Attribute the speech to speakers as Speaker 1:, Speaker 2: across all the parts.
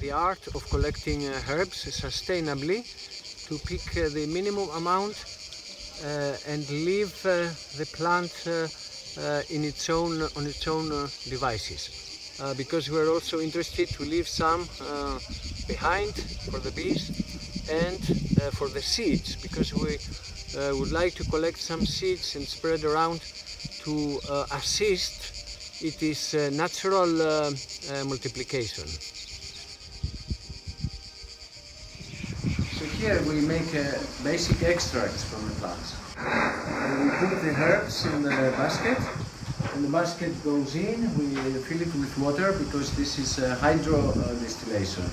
Speaker 1: the art of collecting uh, herbs sustainably to pick uh, the minimum amount uh, and leave the plant in its own on its own devices. Uh, because we're also interested to leave some uh, behind for the bees and uh, for the seeds because we would like to collect some seeds and spread around to assist it is natural multiplication. Here we make uh, basic extracts from the plants. And we put the herbs in the basket and the basket goes in, we fill it with water because this is uh, hydro uh, distillation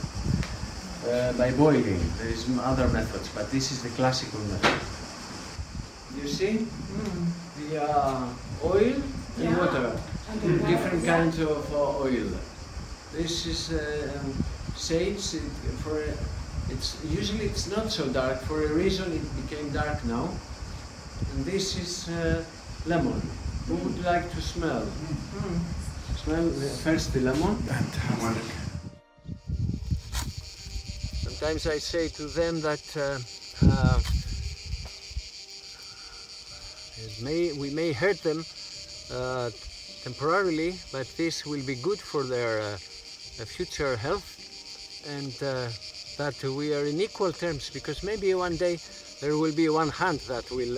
Speaker 1: uh, by boiling. There is other methods, but this is the classical method. You see the uh, oil and
Speaker 2: Yeah.
Speaker 1: water,
Speaker 2: And
Speaker 1: different kinds of uh, oil. This is uh, um, sage. For it's usually it's not so dark. For a reason, it became dark now. And this is uh, lemon. Who would like to smell? Smell the, first the lemon.
Speaker 3: Fantastic.
Speaker 1: Sometimes I say to them that uh, uh, it may, we may hurt them uh, temporarily, but this will be good for their uh, uh, future health and uh, that we are in equal terms because maybe one day there will be one hand that will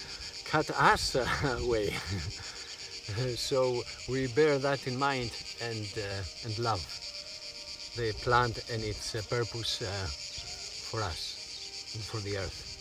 Speaker 1: cut us uh, away. so we bear that in mind and, uh, and love the plant and its uh, purpose uh, for us and for the earth.